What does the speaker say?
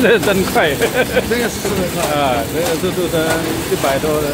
这真快，这个是四百块。啊，这个速度灯一百多的，